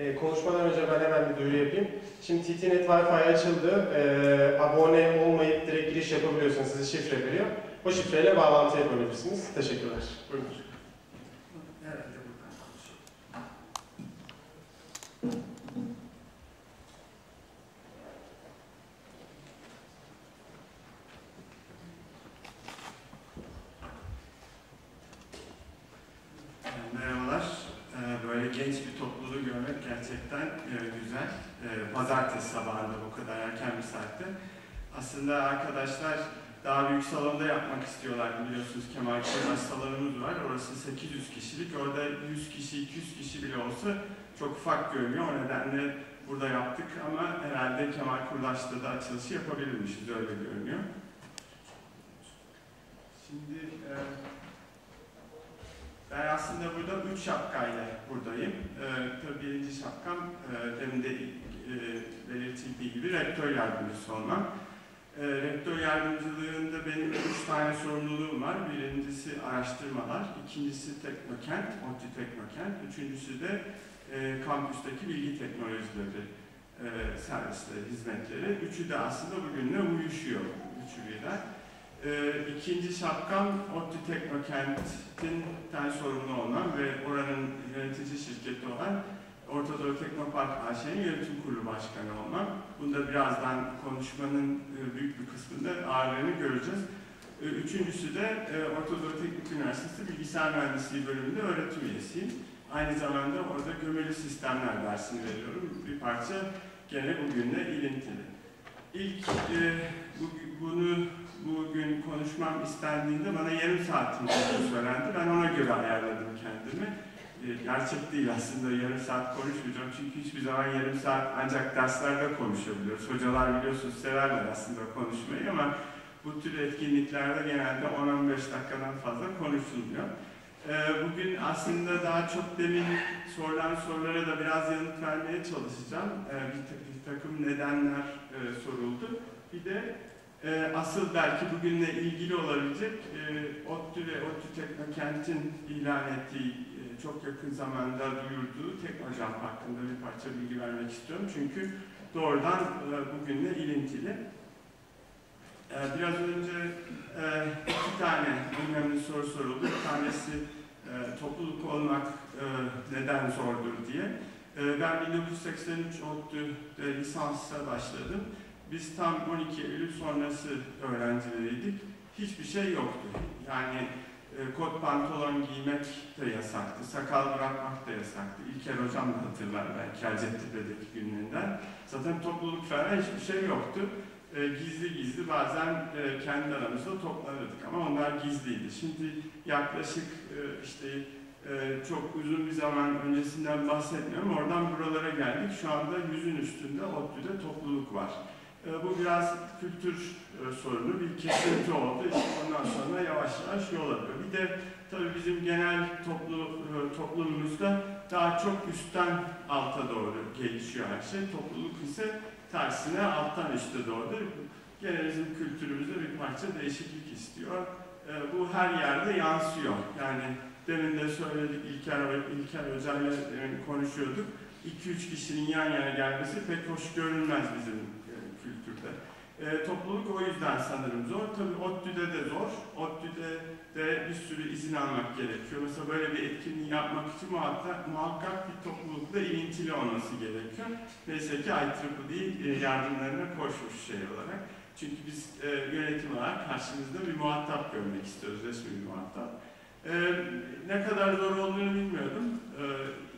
E, konuşmadan önce ben hemen bir duyuru yapayım. Şimdi TTNet Wi-Fi açıldı. E, abone olmayıp direkt giriş yapabiliyorsunuz. Size şifre veriyor. O şifreyle bağlantı yapabilirsiniz. Teşekkürler. Buyurun. Herhalde buradan konuşalım. Ee, Merhabalar. Ee, Böyle genç bir topluluğu görmek gerçekten e, güzel. Ee, Pazartesi sabahında bu kadar erken bir saatte. Aslında arkadaşlar daha büyük salonda yapmak istiyorlar. Biliyorsunuz Kemal Kırbaş salonumuz var. Orası 800 kişilik. Orada 100 kişi, 200 kişi bile olsa çok ufak görünüyor. O nedenle burada yaptık ama herhalde Kemal Kurdaş'ta da açılışı yapabilirmişiz. Öyle görünüyor. Şimdi e, ben aslında burada üç şapkayla buradayım. E, tabii birinci şapkam e, demin de e, belirtildiği gibi rektör yardımcısı olmam. E, rektör yardımcılığında benim üç tane sorumluluğum var. Birincisi araştırmalar, ikincisi teknokent, ODTÜ teknokent, üçüncüsü de e, kampüsteki bilgi teknolojileri e, servisleri, hizmetleri. Üçü de aslında bugünle uyuşuyor, üçü birden. E, ikinci şapkam ODTÜ Teknokent'in sorumlu olan ve oranın yönetici şirketi olan Orta Doğu Teknopark AŞ'nin yönetim kurulu başkanı olmam. Bunda birazdan konuşmanın e, büyük bir kısmında ağırlığını göreceğiz. E, Üçüncüsü de e, Orta Doğu Teknik Üniversitesi Bilgisayar Mühendisliği bölümünde öğretim üyesiyim. Aynı zamanda orada gömülü sistemler dersini veriyorum. Bir parça gene bugünle ilintili. İlk e, bu, bunu bugün konuşmam istendiğinde bana yarım saatim söylendi. Ben ona göre ayarladım kendimi. E, gerçek değil aslında yarım saat konuşmayacağım çünkü hiçbir zaman yarım saat ancak derslerde konuşabiliyoruz. Hocalar biliyorsunuz severler aslında konuşmayı ama bu tür etkinliklerde genelde 10-15 dakikadan fazla konuşulmuyor. E, bugün aslında daha çok demin sorulan sorulara da biraz yanıt vermeye çalışacağım. E, bir, ta- bir takım nedenler soruldu. Bir de asıl belki bugünle ilgili olabilecek e, ODTÜ ve ODTÜ Teknokent'in ilan ettiği çok yakın zamanda duyurduğu Teknojamp hakkında bir parça bilgi vermek istiyorum. Çünkü doğrudan e, bugünle ilintili. E, biraz önce e, iki tane önemli soru soruldu. Bir tanesi topluluk olmak neden zordur diye. Ben 1983 ODTÜ'de lisansa başladım. Biz tam 12 Eylül sonrası öğrencileriydik. Hiçbir şey yoktu. Yani e, kot pantolon giymek de yasaktı, sakal bırakmak da yasaktı. İlker hocam da hatırlar belki Hacettepe'deki günlerinden. Zaten topluluk falan hiçbir şey yoktu. E, gizli gizli bazen e, kendi aramızda toplanırdık ama onlar gizliydi. Şimdi yaklaşık e, işte e, çok uzun bir zaman öncesinden bahsetmiyorum. Oradan buralara geldik. Şu anda yüzün üstünde ODTÜ'de topluluk var. E, bu biraz kültür e, sorunu, bir kesinti oldu. İşte ondan sonra yavaş yavaş yol alıyor. Bir de tabii bizim genel toplu, e, toplumumuzda daha çok üstten alta doğru gelişiyor her şey. Topluluk ise tersine alttan üste doğru. Gene bizim kültürümüzde bir parça değişiklik istiyor. E, bu her yerde yansıyor. Yani demin de söyledik İlker, İlker Hoca'yla demin konuşuyorduk. 2-3 kişinin yan yana gelmesi pek hoş görünmez bizim e, topluluk o yüzden sanırım zor. Tabii ODTÜ'de de zor. ODTÜ'de de bir sürü izin almak gerekiyor. Mesela böyle bir etkinliği yapmak için muhakkak, muhakkak bir toplulukla ilintili olması gerekiyor. Neyse ki IEEE yardımlarına koşmuş şey olarak. Çünkü biz e, yönetim olarak karşımızda bir muhatap görmek istiyoruz, resmi bir muhatap. E, ne kadar zor olduğunu bilmiyordum e,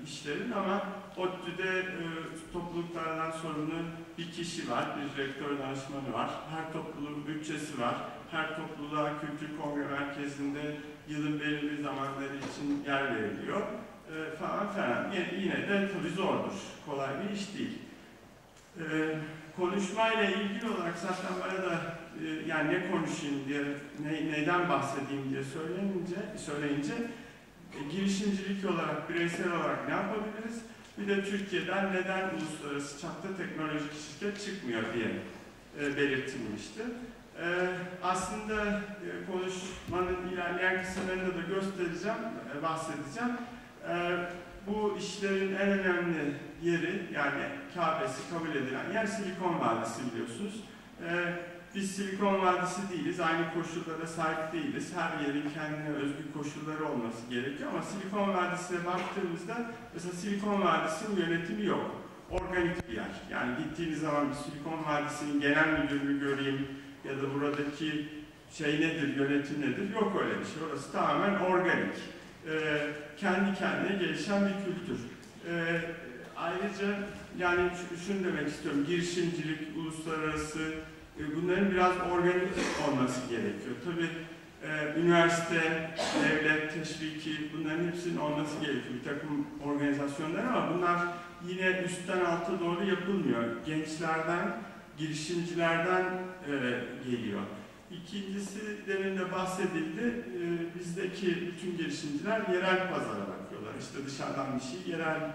işlerin ama ODTÜ'de e, topluluklardan sorumlu bir kişi var, bir rektör danışmanı var. Her topluluğun bütçesi var. Her topluluğa kültür kongre merkezinde yılın belirli zamanları için yer veriliyor. E, falan falan. Yine, yine de tabii zordur. Kolay bir iş değil. E, konuşmayla ilgili olarak zaten bana da yani ne konuşayım diye, ne, neyden bahsedeyim diye söyleyince, söyleyince e, girişimcilik olarak, bireysel olarak ne yapabiliriz? Bir de Türkiye'den neden uluslararası çapta teknolojik şirket çıkmıyor diye e, belirtilmişti. E, aslında e, konuşmanın ilerleyen kısımlarında da göstereceğim, e, bahsedeceğim. E, bu işlerin en önemli yeri yani Kabe'si kabul edilen yer Silikon Vadisi biliyorsunuz. Biz Silikon Vadisi değiliz, aynı koşullara sahip değiliz. Her yerin kendine özgü koşulları olması gerekiyor ama Silikon Vadisi'ne baktığımızda mesela Silikon Vadisi'nin yönetimi yok. Organik bir yer. Yani gittiğiniz zaman bir Silikon Vadisi'nin genel müdürünü göreyim ya da buradaki şey nedir, yönetim nedir? Yok öyle bir şey. Orası tamamen organik. Ee, kendi kendine gelişen bir kültür. Ee, ayrıca yani şunu demek istiyorum, girişimcilik, uluslararası bunların biraz organik olması gerekiyor. Tabii e, üniversite, devlet, teşviki bunların hepsinin olması gerekiyor. Bir takım organizasyonlar ama bunlar yine üstten alta doğru yapılmıyor. Gençlerden, girişimcilerden e, geliyor. İkincisi demin de bahsedildi. E, bizdeki bütün girişimciler yerel pazara bakıyorlar. İşte dışarıdan bir şey yerel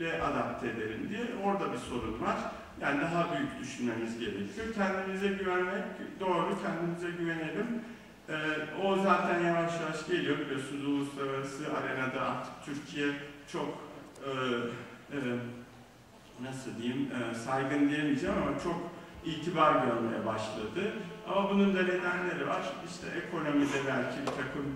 e, adapte edelim diye orada bir sorun var. Yani daha büyük düşünmemiz gerekiyor. Kendimize güvenmek doğru, kendimize güvenelim. Ee, o zaten yavaş yavaş geliyor biliyorsunuz uluslararası arenada artık Türkiye çok e, e, nasıl diyeyim e, saygın diyemeyeceğim ama çok itibar görmeye başladı. Ama bunun da nedenleri var. İşte ekonomide belki bir takım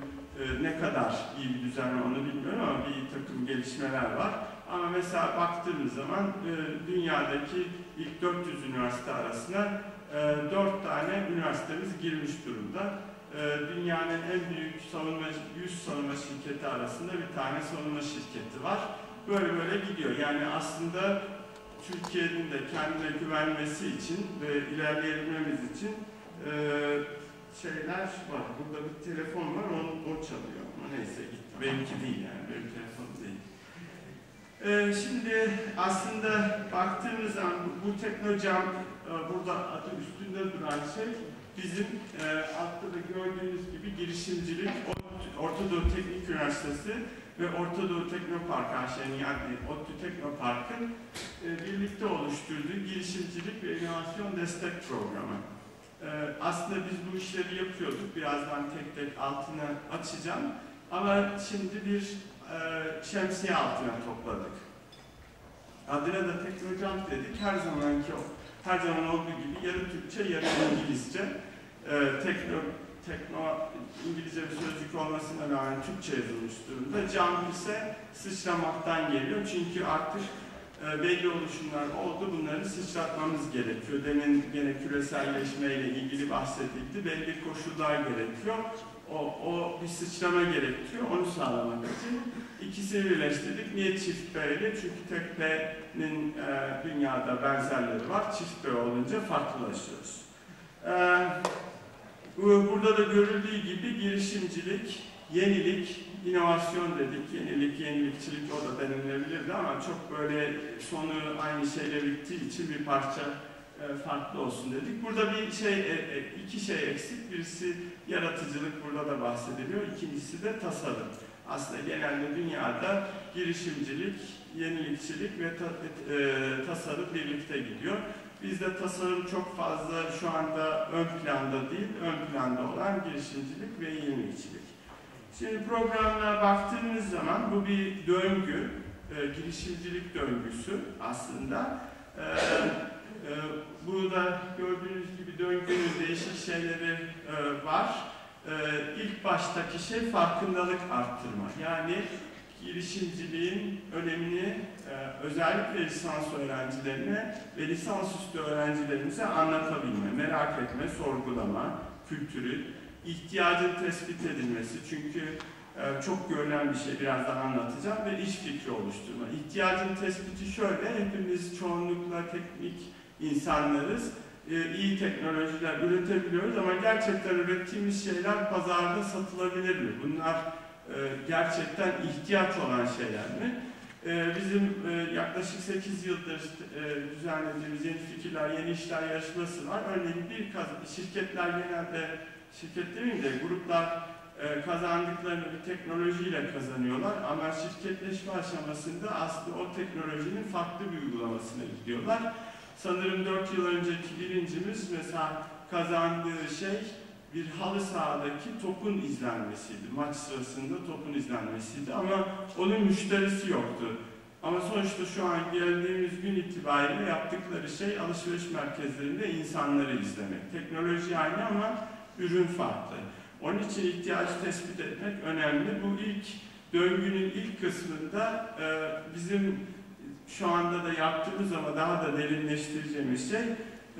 e, ne kadar iyi bir düzen onu bilmiyorum ama bir takım gelişmeler var. Ama mesela baktığımız zaman e, dünyadaki ilk 400 üniversite arasına e, 4 tane üniversitemiz girmiş durumda. E, dünyanın en büyük savunma, 100 savunma şirketi arasında bir tane savunma şirketi var. Böyle böyle gidiyor. Yani aslında Türkiye'nin de kendine güvenmesi için ve ilerleyebilmemiz için e, şeyler var. Burada bir telefon var, onu, o çalıyor. Ama neyse gitti. Benimki değil yani, benim telefonum değil. Ee, şimdi aslında baktığımız zaman bu, bu teknocam e, burada adı üstünde duran şey bizim e, altta da gördüğünüz gibi girişimcilik Orta Doğu Teknik Üniversitesi ve Orta Doğu Teknopark AŞ'nin yani ODTÜ Teknopark'ın e, birlikte oluşturduğu girişimcilik ve inovasyon destek programı. E, aslında biz bu işleri yapıyorduk. Birazdan tek tek altını açacağım. Ama şimdi bir şemsiye altına topladık. Adına da Teknocamp dedik. Her zamanki her zaman olduğu gibi yarı Türkçe, yarı İngilizce. E, tekno, tekno, İngilizce bir sözcük olmasına rağmen Türkçe yazılmış durumda. Jump ise sıçramaktan geliyor. Çünkü artık e, belli oluşumlar oldu. Bunları sıçratmamız gerekiyor. Demin gene küreselleşmeyle ilgili bahsedildi. Belli koşullar gerekiyor. O, o bir sıçrama gerekiyor. Onu sağlamak için ikisini birleştirdik. Niye çift B'li? Çünkü tek B'nin e, dünyada benzerleri var. Çift B olunca farklılaşıyoruz. E, burada da görüldüğü gibi girişimcilik, yenilik, inovasyon dedik. Yenilik, yenilikçilik o da denilebilirdi ama çok böyle sonu aynı şeyle bittiği için bir parça farklı olsun dedik. Burada bir şey, e, e, iki şey eksik. Birisi yaratıcılık burada da bahsediliyor. İkincisi de tasarım. Aslında genelde dünyada girişimcilik, yenilikçilik ve ta, e, tasarım birlikte gidiyor. Bizde tasarım çok fazla şu anda ön planda değil, ön planda olan girişimcilik ve yenilikçilik. Şimdi programına baktığımız zaman bu bir döngü, e, girişimcilik döngüsü aslında. E, e, burada gördüğünüz gibi döngünün değişik şeyleri e, var. E, ilk baştaki şey farkındalık arttırma. Yani girişimciliğin önemini e, özellikle lisans öğrencilerine ve lisansüstü öğrencilerimize anlatabilme, merak etme, sorgulama, kültürü, ihtiyacın tespit edilmesi. Çünkü e, çok görülen bir şey birazdan anlatacağım ve iş fikri oluşturma. İhtiyacın tespiti şöyle, hepimiz çoğunlukla teknik insanlarız. E, iyi teknolojiler üretebiliyoruz ama gerçekten ürettiğimiz şeyler pazarda satılabilir mi? Bunlar e, gerçekten ihtiyaç olan şeyler mi? E, bizim e, yaklaşık 8 yıldır e, düzenlediğimiz Yeni Fikirler, Yeni İşler yarışması var. Örneğin bir şirketler genelde, şirket demeyeyim de gruplar kazandıklarını bir teknolojiyle kazanıyorlar ama şirketleşme aşamasında aslında o teknolojinin farklı bir uygulamasına gidiyorlar. Sanırım 4 yıl önceki birincimiz mesela kazandığı şey bir halı sahadaki topun izlenmesiydi. Maç sırasında topun izlenmesiydi ama onun müşterisi yoktu. Ama sonuçta şu an geldiğimiz gün itibariyle yaptıkları şey alışveriş merkezlerinde insanları izlemek. Teknoloji aynı ama ürün farklı. Onun için ihtiyacı tespit etmek önemli. Bu ilk döngünün ilk kısmında e, bizim şu anda da yaptığımız ama daha da derinleştireceğimiz şey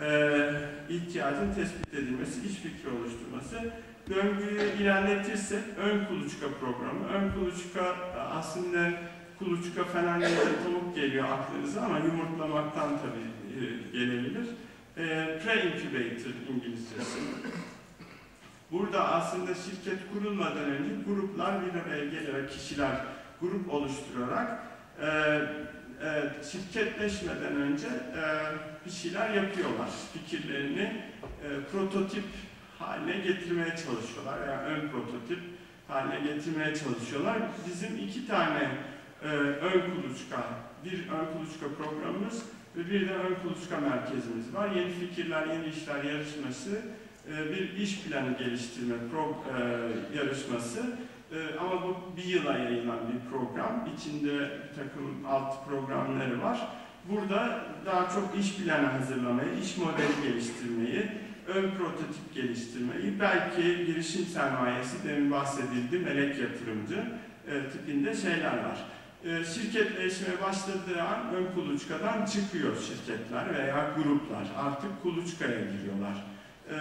e, ihtiyacın tespit edilmesi, iş fikri oluşturması. Döngüyü ilerletirsek ön kuluçka programı. Ön kuluçka aslında kuluçka falan deyince tavuk geliyor aklınıza ama yumurtlamaktan tabii e, gelebilir. E, Pre-incubator İngilizcesi. Burada aslında şirket kurulmadan önce gruplar bir araya gelerek kişiler grup oluşturarak e, e, şirketleşmeden önce e, bir şeyler yapıyorlar. Fikirlerini e, prototip haline getirmeye çalışıyorlar veya ön prototip haline getirmeye çalışıyorlar. Bizim iki tane ön kuluçka, bir ön kuluçka programımız ve bir de ön kuluçka merkezimiz var. Yeni fikirler, yeni işler yarışması, bir iş planı geliştirme pro, yarışması. E, ama bu bir yıla yayılan bir program. İçinde bir takım alt programları var. Burada daha çok iş planı hazırlamayı, iş modeli geliştirmeyi, ön prototip geliştirmeyi, belki girişim sermayesi, demin bahsedildi, melek yatırımcı e, tipinde şeyler var. E, şirketleşmeye başladığı an ön kuluçkadan çıkıyor şirketler veya gruplar. Artık kuluçkaya giriyorlar. E,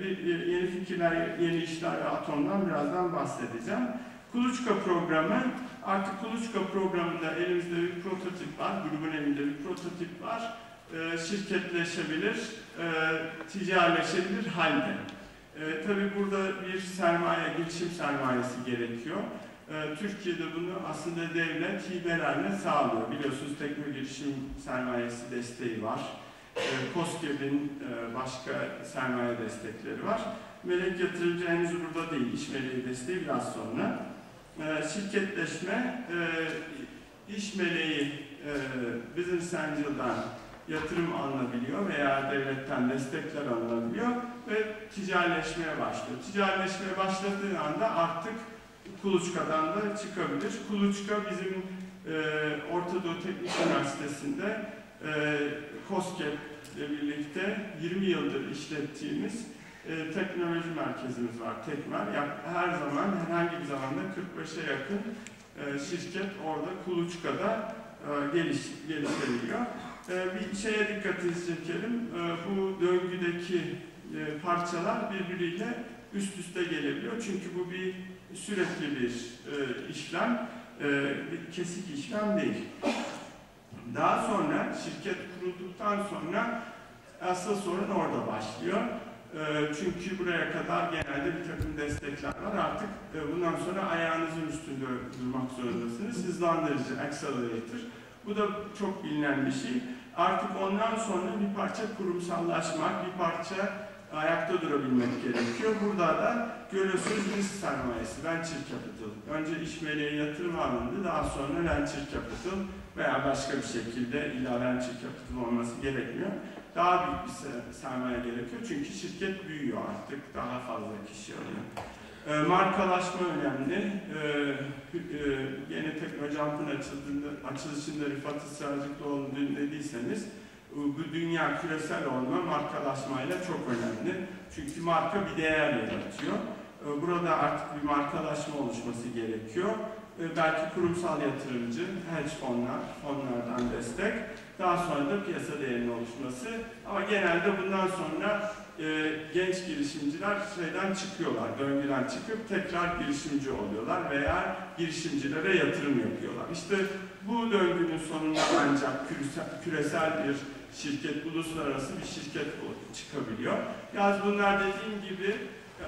bir yeni fikirler, yeni işler atomdan birazdan bahsedeceğim. Kuluçka programı, artık Kuluçka programında elimizde bir prototip var, grubun elinde bir prototip var. E, şirketleşebilir, e, ticarileşebilir halde. E, tabii burada bir sermaye, girişim sermayesi gerekiyor. Türkiye'de bunu aslında devlet hibelerle sağlıyor. Biliyorsunuz tekno girişim sermayesi desteği var. E, COSGAP'in e, başka sermaye destekleri var. Melek yatırımcı henüz burada değil, iş meleği desteği biraz sonra. E, şirketleşme, e, iş meleği e, Business Angel'dan yatırım alınabiliyor veya devletten destekler alınabiliyor ve ticarileşmeye başlıyor. Ticarileşmeye başladığı anda artık kuluçkadan da çıkabilir. Kuluçka bizim e, Orta Doğu Teknik Üniversitesi'nde e, COSGAP ile birlikte 20 yıldır işlettiğimiz e, teknoloji merkezimiz var, Tekmer. Yani her zaman, herhangi bir zamanda 45'e yakın e, şirket orada kuluçkada e, geliş, geliştiriliyor. E, bir şeye dikkatinizi çekelim. E, bu döngüdeki e, parçalar birbiriyle üst üste gelebiliyor. Çünkü bu bir sürekli bir e, işlem, e, bir kesik işlem değil. Daha sonra şirket kurulduktan sonra asıl sorun orada başlıyor. E, çünkü buraya kadar genelde bir takım destekler var. Artık e, bundan sonra ayağınızın üstünde durmak zorundasınız. Hızlandırıcı, accelerator. Bu da çok bilinen bir şey. Artık ondan sonra bir parça kurumsallaşmak, bir parça ayakta durabilmek gerekiyor. Burada da görüyorsunuz risk sermayesi, venture capital. Önce iş meleği yatırım alındı, daha sonra venture capital veya başka bir şekilde venture capital olması gerekmiyor. Daha büyük bir sermaye gerekiyor çünkü şirket büyüyor artık, daha fazla kişi alıyor. E, markalaşma önemli. E, e, yeni açıldığında, açılışında Rıfat Israrcıklıoğlu'nu dinlediyseniz bu dünya küresel olma markalaşmayla çok önemli. Çünkü marka bir değer yaratıyor. E, burada artık bir markalaşma oluşması gerekiyor. Belki kurumsal yatırımcı, hedge fonlar, fonlardan destek. Daha sonra da piyasa değerinin oluşması. Ama genelde bundan sonra e, genç girişimciler şeyden çıkıyorlar, döngüden çıkıp tekrar girişimci oluyorlar veya girişimcilere yatırım yapıyorlar. İşte bu döngünün sonunda ancak küresel, bir şirket, uluslararası bir şirket çıkabiliyor. Yalnız bunlar dediğim gibi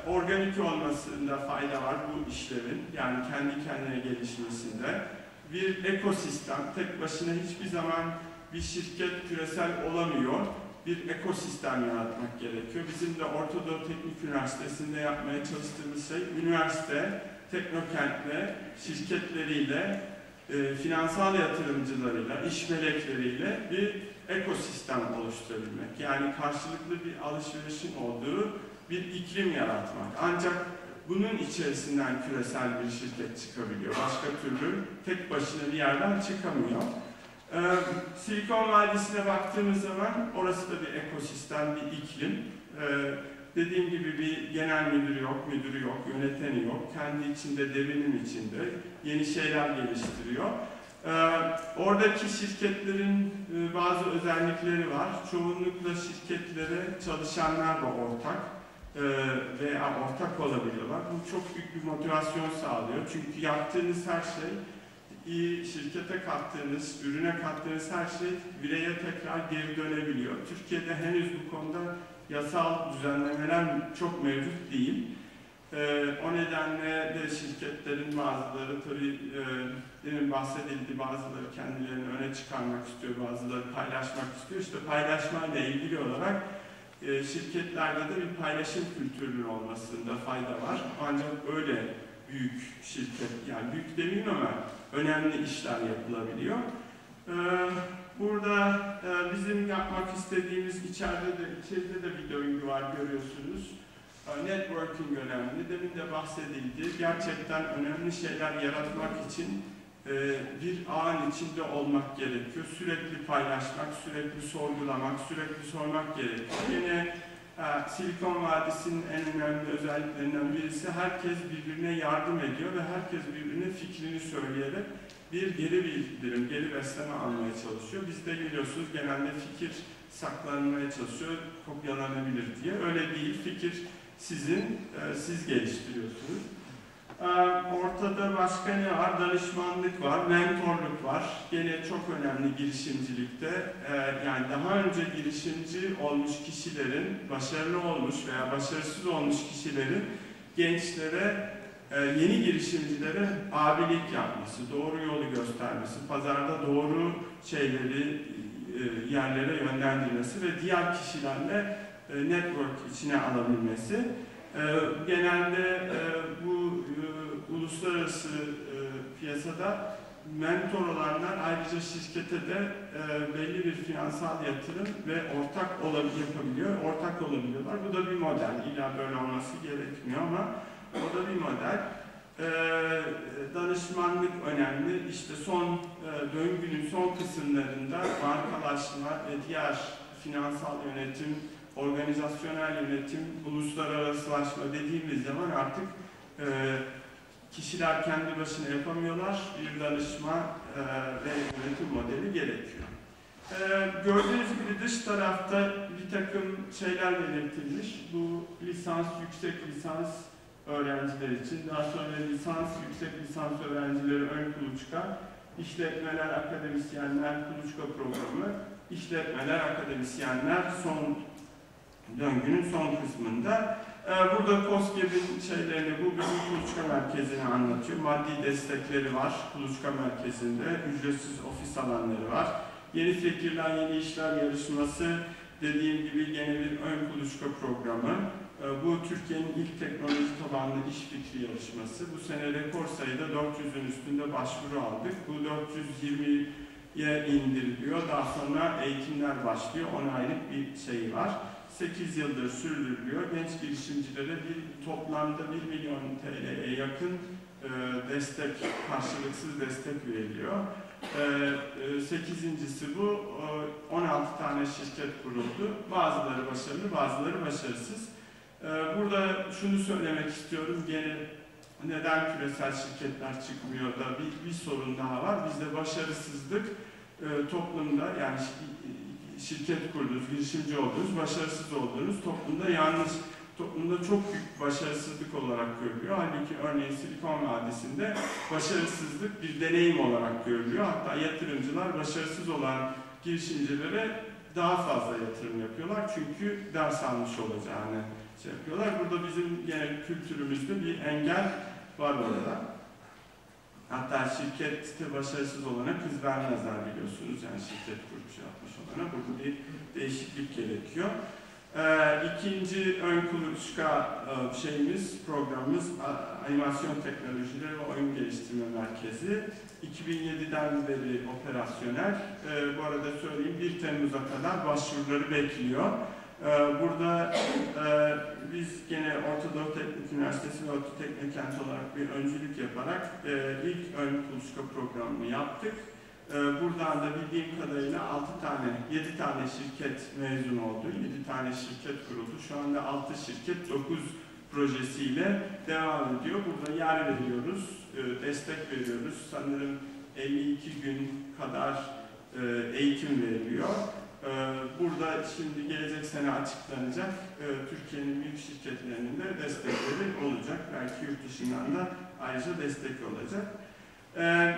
organik olmasında fayda var bu işlerin. Yani kendi kendine gelişmesinde. Bir ekosistem, tek başına hiçbir zaman bir şirket küresel olamıyor. Bir ekosistem yaratmak gerekiyor. Bizim de Orta Doğu Teknik Üniversitesi'nde yapmaya çalıştığımız şey, üniversite, teknokentle, şirketleriyle, e, finansal yatırımcılarıyla, iş melekleriyle bir ekosistem oluşturabilmek. Yani karşılıklı bir alışverişin olduğu bir iklim yaratmak. Ancak bunun içerisinden küresel bir şirket çıkabiliyor. Başka türlü tek başına bir yerden çıkamıyor. Ee, Silikon Vadisi'ne baktığımız zaman orası da bir ekosistem, bir iklim. Ee, dediğim gibi bir genel müdürü yok, müdürü yok, yöneteni yok. Kendi içinde, devinim içinde yeni şeyler geliştiriyor. Ee, oradaki şirketlerin e, bazı özellikleri var. Çoğunlukla şirketlere çalışanlar da ortak veya ortak olabiliyorlar. Bu çok büyük bir motivasyon sağlıyor. Çünkü yaptığınız her şey, şirkete kattığınız, ürüne kattığınız her şey bireye tekrar geri dönebiliyor. Türkiye'de henüz bu konuda yasal düzenlemeler çok mevcut değil. Ee, o nedenle de şirketlerin bazıları tabii e, demin bahsedildi, bazıları kendilerini öne çıkarmak istiyor, bazıları paylaşmak istiyor. İşte paylaşmayla ilgili olarak e, şirketlerde de bir paylaşım kültürünün olmasında fayda var. Ancak öyle büyük şirket, yani büyük demeyeyim ama önemli işler yapılabiliyor. Ee, burada e, bizim yapmak istediğimiz içeride de, içeride de bir döngü var görüyorsunuz. E, Networking önemli. Demin de bahsedildi. Gerçekten önemli şeyler yaratmak için e, bir ağın içinde olmak gerekiyor. Sürekli paylaşmak, sürekli sorgulamak, sürekli sormak gerekiyor. Yine e, Silikon Vadisi'nin en önemli özelliklerinden birisi herkes birbirine yardım ediyor ve herkes birbirine fikrini söyleyerek bir geri bildirim, geri besleme almaya çalışıyor. Bizde biliyorsunuz genelde fikir saklanmaya çalışıyor, kopyalanabilir diye. Öyle değil, fikir sizin, e, siz geliştiriyorsunuz. E, ortada başka ne var? Danışmanlık var, mentorluk var. Gene çok önemli girişimcilikte. E, yani daha önce girişimci olmuş kişilerin, başarılı olmuş veya başarısız olmuş kişilerin gençlere, e, yeni girişimcilere abilik yapması, doğru yolu göstermesi, pazarda doğru şeyleri e, yerlere yönlendirmesi ve diğer kişilerle e, network içine alabilmesi. E, genelde bu uluslararası piyasada mentor olanlar ayrıca şirkete de belli bir finansal yatırım ve ortak yapabiliyor, ortak olabiliyorlar. Bu da bir model. İlla böyle olması gerekmiyor ama o da bir model. danışmanlık önemli. İşte son döngünün son kısımlarında markalaşma ve diğer finansal yönetim organizasyonel yönetim, uluslararasılaşma dediğimiz zaman artık e, kişiler kendi başına yapamıyorlar. Bir danışma e, ve yönetim modeli gerekiyor. E, gördüğünüz gibi dış tarafta bir takım şeyler belirtilmiş. Bu lisans, yüksek lisans öğrenciler için, daha sonra lisans, yüksek lisans öğrencileri ön kuluçka, işletmeler, akademisyenler kuluçka programı, işletmeler, akademisyenler son döngünün son kısmında. Ee, burada COSGAP'in şeylerini, bu bizim kuluçka merkezini anlatıyor. Maddi destekleri var kuluçka merkezinde, ücretsiz ofis alanları var. Yeni fikirler, yeni işler yarışması, dediğim gibi gene bir ön kuluçka programı. Ee, bu Türkiye'nin ilk teknoloji tabanlı iş fikri yarışması. Bu sene rekor sayıda 400'ün üstünde başvuru aldık. Bu 420'ye indiriliyor. Daha sonra eğitimler başlıyor. 10 aylık bir şeyi var. 8 yıldır sürdürülüyor. Genç girişimcilere bir toplamda 1 milyon TL'ye yakın e, destek, karşılıksız destek veriliyor. E, e, sekizincisi bu, e, 16 tane şirket kuruldu. Bazıları başarılı, bazıları başarısız. E, burada şunu söylemek istiyorum, gene neden küresel şirketler çıkmıyor da bir, bir sorun daha var. Bizde başarısızlık e, toplumda yani şirket kurdunuz, girişimci oldunuz, başarısız olduğunuz toplumda yalnız toplumda çok büyük başarısızlık olarak görülüyor. Halbuki örneğin Silikon Vadisi'nde başarısızlık bir deneyim olarak görülüyor. Hatta yatırımcılar başarısız olan girişimcilere daha fazla yatırım yapıyorlar. Çünkü ders almış olacağını şey yapıyorlar. Burada bizim genel kültürümüzde bir engel var orada. Hatta şirkette başarısız olana kız vermezler biliyorsunuz. Yani şirket kurup şey yapmış olana. Burada bir değişiklik gerekiyor. Ee, ikinci ön kuluçka e, şeyimiz, programımız Animasyon Teknolojileri ve Oyun Geliştirme Merkezi. 2007'den beri operasyonel. Ee, bu arada söyleyeyim 1 Temmuz'a kadar başvuruları bekliyor. Ee, Burada e, biz gene Orta Doğu Teknik Üniversitesi ve Orta Teknokent olarak bir öncülük yaparak e, ilk ön kuluçka programını yaptık. Ee, Buradan da bildiğim kadarıyla 6 tane, 7 tane şirket mezun oldu, 7 tane şirket kuruldu. Şu anda 6 şirket 9 projesiyle devam ediyor. Burada yer veriyoruz, e, destek veriyoruz. Sanırım 52 gün kadar e, eğitim veriliyor. E, Burada şimdi gelecek sene açıklanacak e, Türkiye'nin büyük şirketlerinin de destekleri olacak. Belki yurt dışından da ayrıca destek olacak. E,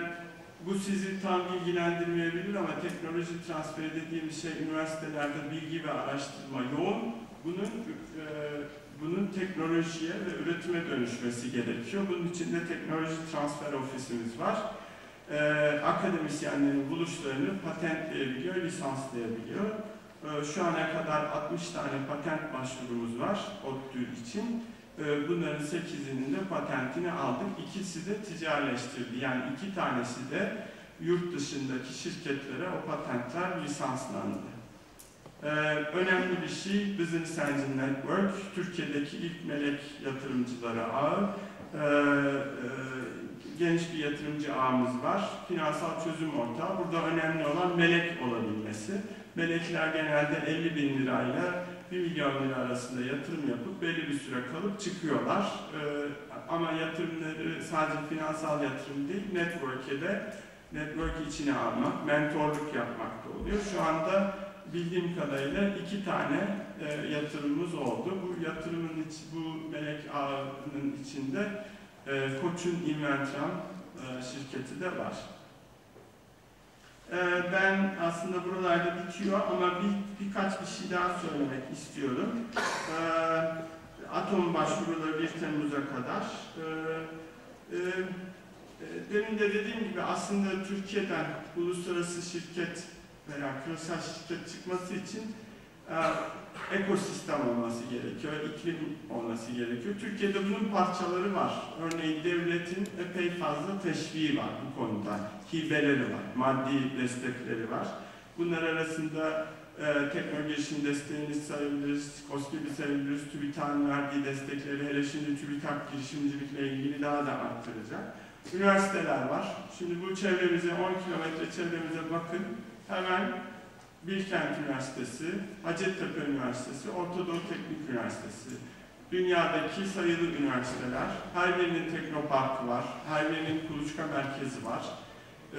Bu sizi tam ilgilendirmeyebilir ama teknoloji transferi dediğimiz şey üniversitelerde bilgi ve araştırma yoğun. Bunun e, bunun teknolojiye ve üretime dönüşmesi gerekiyor. Bunun için de teknoloji transfer ofisimiz var. Ee, akademisyenlerin buluşlarını patentleyebiliyor, lisanslayabiliyor. Ee, şu ana kadar 60 tane patent başvurumuz var ODTÜ için. Ee, bunların 8'inin de patentini aldık. İkisi de ticarileştirdi. Yani iki tanesi de yurt dışındaki şirketlere o patentler lisanslandı. Ee, önemli bir şey Business Engine Network, Türkiye'deki ilk melek yatırımcıları ağı. Ee, e, geniş bir yatırımcı ağımız var. Finansal çözüm ortağı. Burada önemli olan melek olabilmesi. Melekler genelde 50 bin lirayla 1 milyon lira arasında yatırım yapıp belli bir süre kalıp çıkıyorlar. Ee, ama yatırımları sadece finansal yatırım değil, network'e de network içine almak, mentorluk yapmak da oluyor. Şu anda bildiğim kadarıyla iki tane e, yatırımımız oldu. Bu yatırımın iç, bu melek ağının içinde e, Koç'un Inventram e, şirketi de var. E, ben aslında buralarda bitiyor ama bir, birkaç bir şey daha söylemek istiyorum. E, Atom başvuruları 1 Temmuz'a kadar. E, e, demin de dediğim gibi aslında Türkiye'den uluslararası şirket veya küresel şirket çıkması için ekosistem olması gerekiyor, iklim olması gerekiyor. Türkiye'de bunun parçaları var. Örneğin devletin epey fazla teşviği var bu konuda. Hibeleri var, maddi destekleri var. Bunlar arasında e, teknolojinin desteğini sayabiliriz, COSGAP'i sayabiliriz, TÜBİTAK'ın verdiği destekleri, hele şimdi TÜBİTAK girişimcilikle ilgili daha da arttıracak. Üniversiteler var. Şimdi bu çevremize, 10 kilometre çevremize bakın. Hemen Bilkent Üniversitesi, Hacettepe Üniversitesi, Orta Doğu Teknik Üniversitesi. Dünyadaki sayılı üniversiteler. Her birinin teknoparkı var, her birinin kuluçka merkezi var. Ee,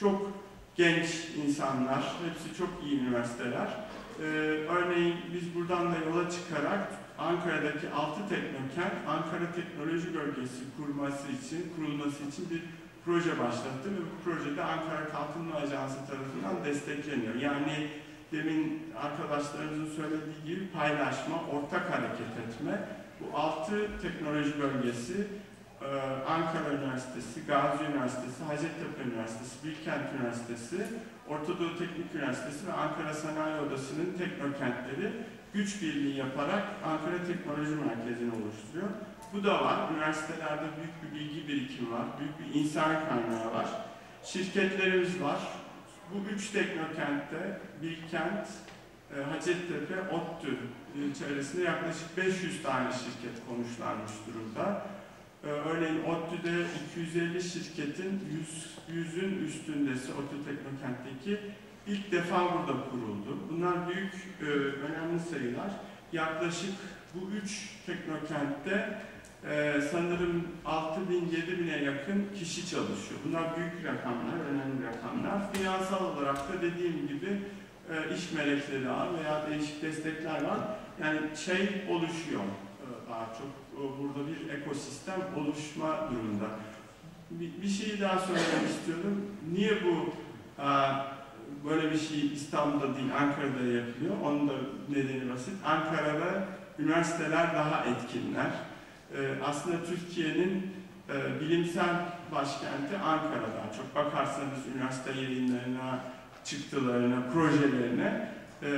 çok genç insanlar, hepsi çok iyi üniversiteler. Ee, örneğin biz buradan da yola çıkarak Ankara'daki 6 teknokent Ankara Teknoloji Bölgesi kurması için, kurulması için bir proje başlattı ve bu projede Ankara Kalkınma Ajansı tarafından destekleniyor. Yani demin arkadaşlarımızın söylediği gibi paylaşma, ortak hareket etme. Bu altı teknoloji bölgesi e, Ankara Üniversitesi, Gazi Üniversitesi, Hacettepe Üniversitesi, Bilkent Üniversitesi, Orta Doğu Teknik Üniversitesi ve Ankara Sanayi Odası'nın teknokentleri güç birliği yaparak Ankara Teknoloji Merkezi'ni oluşturuyor. Bu da var. Üniversitelerde büyük bir bilgi birikimi var, büyük bir insan kaynağı var. Şirketlerimiz var. Bu üç teknokentte Bilkent, e, Hacettepe, ODTÜ e, çevresinde yaklaşık 500 tane şirket konuşlanmış durumda. E, Örneğin ODTÜ'de 250 şirketin 100, 100'ün üstündesi ODTÜ Teknokent'teki ilk defa burada kuruldu. Bunlar büyük, önemli sayılar. Yaklaşık bu üç teknokentte e, sanırım 6 bin, 7 bine yakın kişi çalışıyor. Bunlar büyük rakamlar, önemli rakamlar. Finansal olarak da dediğim gibi e, iş melekleri var veya değişik destekler var. Yani şey oluşuyor e, daha çok e, burada bir ekosistem oluşma durumunda. Bir, bir şeyi daha söylemek istiyorum. Niye bu böyle bir şey İstanbul'da değil Ankara'da yapılıyor? Onun da nedeni basit. Ankara'da üniversiteler daha etkinler. Ee, aslında Türkiye'nin e, bilimsel başkenti Ankara daha çok. Bakarsanız üniversite yayınlarına, çıktılarına, projelerine e,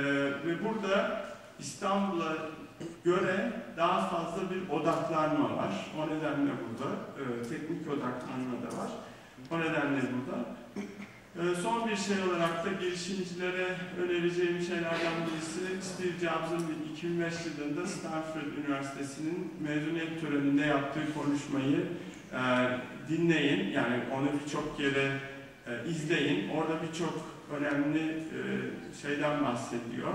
ve burada İstanbul'a göre daha fazla bir odaklanma var. O nedenle burada e, teknik odaklanma da var. O nedenle burada. Ee, Son bir şey olarak da girişimcilere önereceğim şeylerden birisi Steve Jobs'ın 2005 yılında Stanford Üniversitesi'nin mezuniyet töreninde yaptığı konuşmayı e, dinleyin. Yani onu birçok kere e, izleyin. Orada birçok önemli e, şeyden bahsediyor.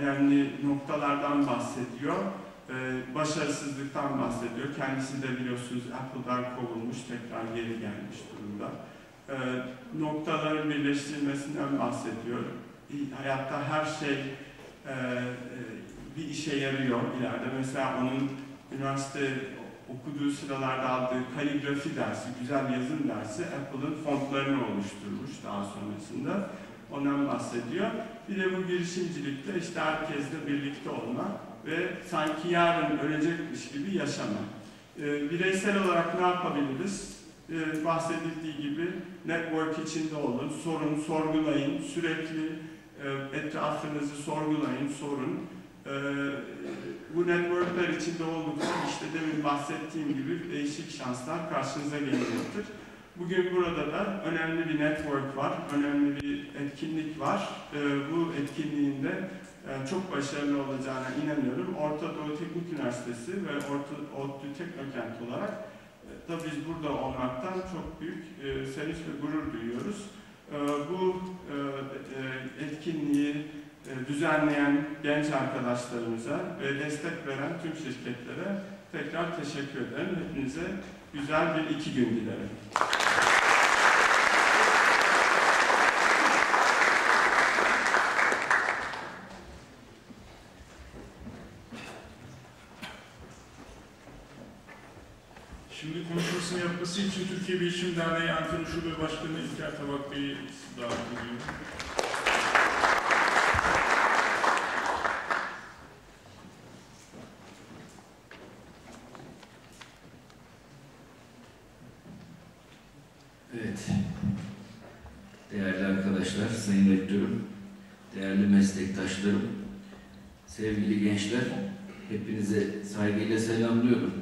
Önemli noktalardan bahsediyor. Başarısızlıktan bahsediyor. Kendisi de biliyorsunuz Apple'dan kovulmuş, tekrar geri gelmiş durumda e, noktaların birleştirilmesinden bahsediyor. İ- Hayatta her şey e, e, bir işe yarıyor ileride. Mesela onun üniversite okuduğu sıralarda aldığı kaligrafi dersi, güzel yazım dersi Apple'ın fontlarını oluşturmuş daha sonrasında. Ondan bahsediyor. Bir de bu girişimcilikte işte herkesle birlikte olma ve sanki yarın ölecekmiş gibi yaşama. E, bireysel olarak ne yapabiliriz? E, bahsedildiği gibi network içinde olun, sorun, sorgulayın, sürekli e, etrafınızı sorgulayın, sorun. E, bu networkler içinde oldukça işte demin bahsettiğim gibi değişik şanslar karşınıza gelecektir. Bugün burada da önemli bir network var, önemli bir etkinlik var. E, bu etkinliğinde e, çok başarılı olacağına inanıyorum. Orta Doğu Teknik Üniversitesi ve Orta ODTÜ Teknokent olarak Tabii biz burada olmaktan çok büyük e, sevinç ve gurur duyuyoruz. E, bu e, e, etkinliği e, düzenleyen genç arkadaşlarımıza ve destek veren tüm şirketlere tekrar teşekkür ederim. Hepinize güzel bir iki gün dilerim. Şimdi yapması için Türkiye Bilişim Derneği Antrenör Şube Başkanı İlker Tabak Bey'i davet ediyorum. Evet. Değerli arkadaşlar, sayın rektörüm, değerli meslektaşlarım, sevgili gençler, hepinize saygıyla selamlıyorum.